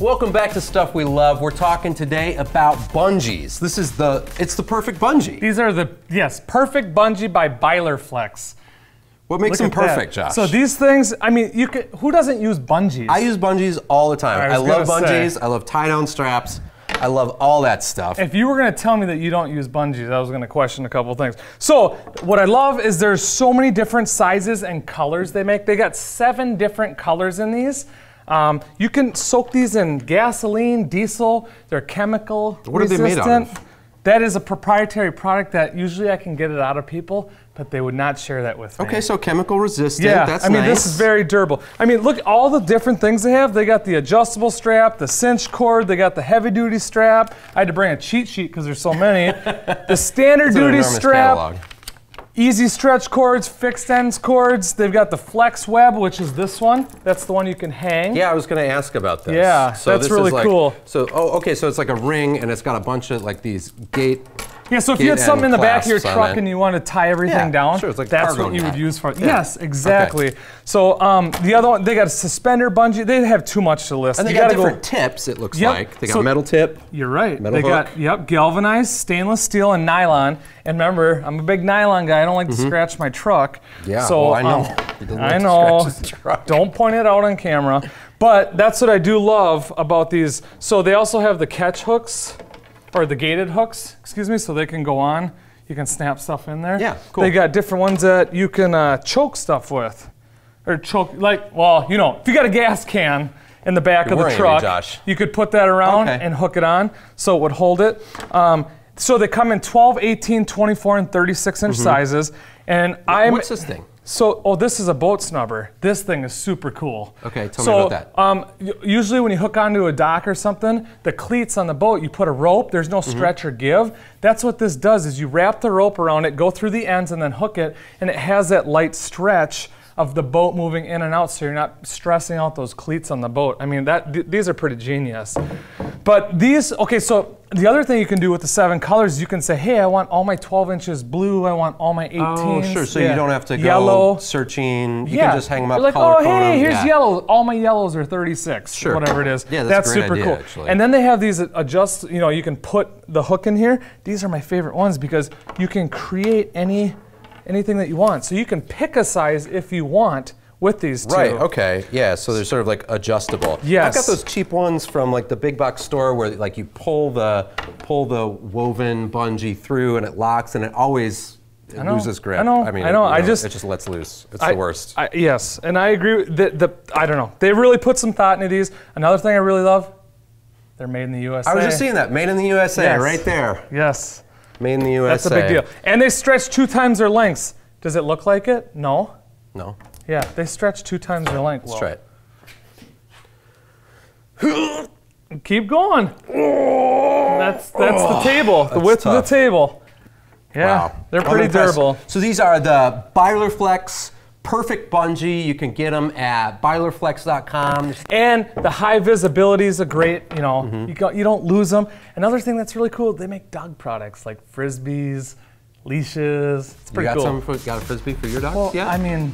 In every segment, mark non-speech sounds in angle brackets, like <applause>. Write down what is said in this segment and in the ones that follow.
Welcome back to Stuff We Love. We're talking today about bungees. This is the, it's the perfect bungee. These are the, yes, Perfect Bungee by BihlerFlex. What makes Look them at that. perfect, Josh? So these things, I mean, you could, who doesn't use bungees? I use bungees all the time. I I, love gonna say. bungees. I love tie-down straps. I love all that stuff. if you were gonna tell me that you don't use bungees, I was gonna question a couple things. So what I love is there's so many different sizes and colors they make. They got seven different colors in these. Um, you can soak these in gasoline, diesel. They're chemical What are they made out resistant. of? That is a proprietary product that usually I can get it out of people, but they would not share that with me. okay, so chemical resistant. Yeah, That's I mean, nice. this is very durable. I mean, look at all the different things they have. They got the adjustable strap, the cinch cord, they got the heavy duty strap. I had to bring a cheat sheet because there's so many. <laughs> the standard duty strap, catalog. Easy stretch cords, fixed ends cords. They've got the flex web, which is this one. That's the one you can hang. Yeah, I was going to ask about this. Yeah, so that's this really is like, cool. So, oh, okay, so it's like a ring, and it's got a bunch of like these gate. Yeah, so if you had something in the back of your truck and you want to tie everything Yeah, down, sure, like that's what you net. would use for it. Yeah. Yes, exactly. So um, the other one, they got a suspender bungee. They have too much to list. And they you got gotta go- different tips. It looks Yep, like they got so- metal tip. You're right. Metal they got yep galvanized stainless steel and nylon. And remember, I'm a big nylon guy. I don't like to scratch my truck. Mm-hmm. Yeah, So well, I know. um, <laughs> I know. Don't point it out on camera. But that's what I do love about these. So they also have the catch hooks, or the gated hooks. Excuse me. So they can go on. You can snap stuff in there. Yeah, cool. They got different ones that you can uh, choke stuff with, or choke like well, you know, if you got a gas can in the back You're of the truck, Josh. you could put that around Okay. and hook it on so it would hold it. Um, so they come in 12, 18, 24, and 36 inch sizes. And I'm. What's this thing? So, oh, this is a boat snubber. This thing is super cool. Okay, tell me so, about that. Um, usually, when you hook onto a dock or something, the cleats on the boat, you put a rope. There's no Mm-hmm. stretch or give. That's what this does. Is you wrap the rope around it, go through the ends, and then hook it, and it has that light stretch of the boat moving in and out, so you're not stressing out those cleats on the boat. I mean, that th- these are pretty genius. But these, okay, so the other thing you can do with the seven colors, you can say, hey, I want all my 12 inches blue. I want all my 18s. Oh, sure. So you don't have to go yellow. searching. You yeah, can just hang them up, You're like, color oh, hey, here's yeah. yellow. All my yellows are 36, Sure. whatever it is. Yeah, that's a great super idea, cool. actually. And then they have these adjust. You know, you can put the hook in here. These are my favorite ones because you can create any anything that you want. So you can pick a size if you want with these two. Right. Okay. Yeah. So they're sort of like adjustable. I've got those cheap ones from like the big box store where like you pull the pull the woven bungee through and it locks and it always it know, loses grip. I know, I mean, I know, you I just- it just lets loose. It's I- the worst. I, yes, and I agree. With the, the I don't know. They really put some thought into these. Another thing I really love, they're made in the USA. I was just seeing that made in the USA Yes. right there. Yes, Made in the USA. that's a big deal. And they stretch two times their lengths. Does it look like it? No. No. Yeah, they stretch two times their length. Let's try it. Keep going. That's that's the table, the that's width of the table. Yeah, Wow. they're pretty durable. So these are the BihlerFlex Perfect Bungee. You can get them at bihlerflex.com. And the high visibility is a great, you know, Mm-hmm. you, got, you don't lose them. Another thing that's really cool, they make dog products like frisbees, leashes. It's You pretty got cool. some for, got a frisbee for your dogs? well, yeah. I mean,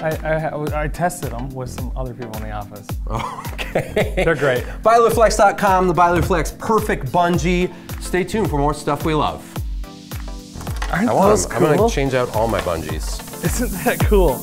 I, I, I tested them with some other people in the office. Oh, okay. <laughs> They're great. Bihlerflex.com, the BihlerFlex Perfect Bungee. Stay tuned for more stuff we love. Aren't I want those 'em. I'm gonna change out all my bungees. Isn't that cool?